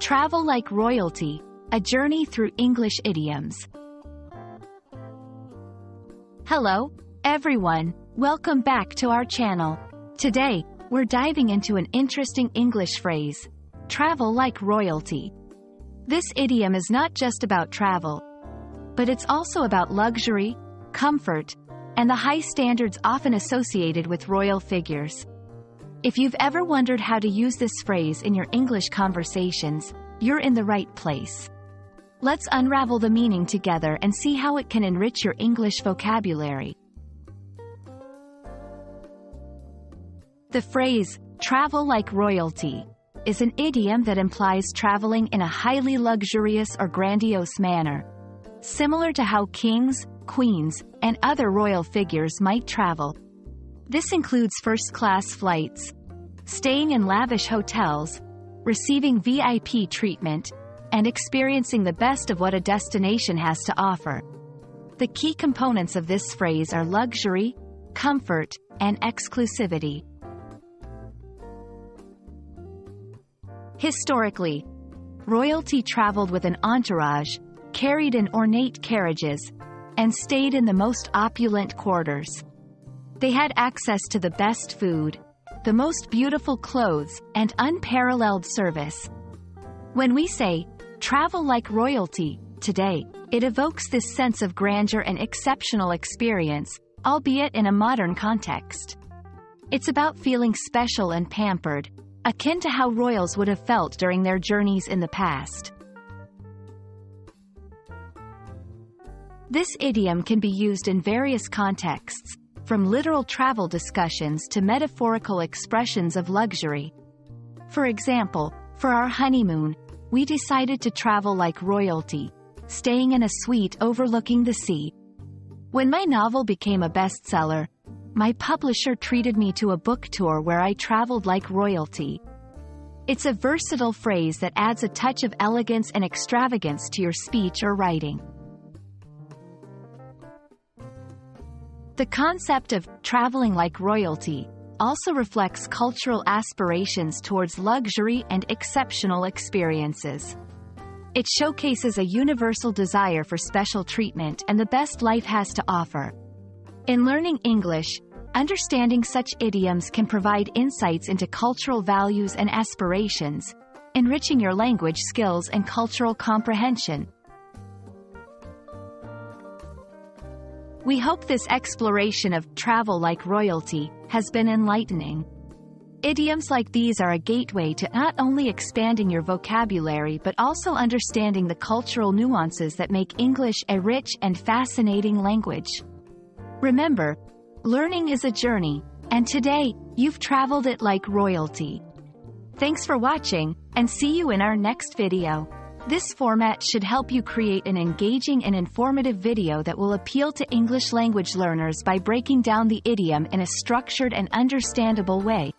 Travel like royalty, a journey through English idioms. Hello, everyone. Welcome back to our channel. Today, we're diving into an interesting English phrase, travel like royalty. This idiom is not just about travel, but it's also about luxury, comfort, and the high standards often associated with royal figures. If you've ever wondered how to use this phrase in your English conversations, you're in the right place. Let's unravel the meaning together and see how it can enrich your English vocabulary. The phrase, travel like royalty, is an idiom that implies traveling in a highly luxurious or grandiose manner. Similar to how kings, queens, and other royal figures might travel, this includes first-class flights, staying in lavish hotels, receiving VIP treatment, and experiencing the best of what a destination has to offer. The key components of this phrase are luxury, comfort, and exclusivity. Historically, royalty traveled with an entourage, carried in ornate carriages, and stayed in the most opulent quarters. They had access to the best food, the most beautiful clothes, and unparalleled service. When we say, travel like royalty, today, it evokes this sense of grandeur and exceptional experience, albeit in a modern context. It's about feeling special and pampered, akin to how royals would have felt during their journeys in the past. This idiom can be used in various contexts, from literal travel discussions to metaphorical expressions of luxury. For example, for our honeymoon, we decided to travel like royalty, staying in a suite overlooking the sea. When my novel became a bestseller, my publisher treated me to a book tour where I traveled like royalty. It's a versatile phrase that adds a touch of elegance and extravagance to your speech or writing. The concept of traveling like royalty also reflects cultural aspirations towards luxury and exceptional experiences. It showcases a universal desire for special treatment and the best life has to offer. In learning English, understanding such idioms can provide insights into cultural values and aspirations, enriching your language skills and cultural comprehension. We hope this exploration of travel like royalty has been enlightening. Idioms like these are a gateway to not only expanding your vocabulary but also understanding the cultural nuances that make English a rich and fascinating language. Remember, learning is a journey, and today, you've traveled it like royalty. Thanks for watching, and see you in our next video. This format should help you create an engaging and informative video that will appeal to English language learners by breaking down the idiom in a structured and understandable way.